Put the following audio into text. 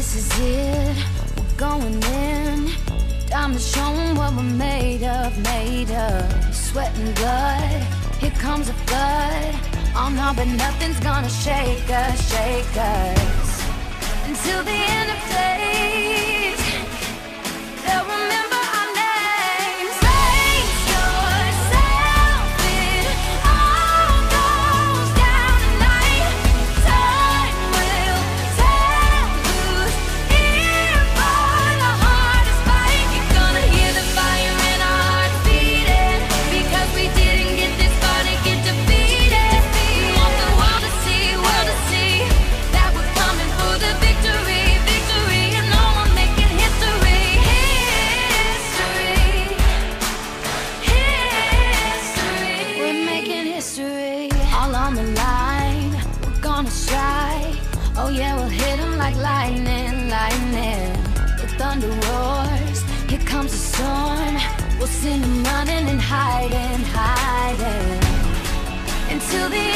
This is it, we're going in. Time to show 'em what we're made of, made of. Sweat and blood, here comes a flood. Oh no, but nothing's gonna shake us, shake us. Until the Oh yeah, we'll hit them like lightning, lightning. The thunder roars, here comes the storm. We'll send them running and hiding, hiding. Until the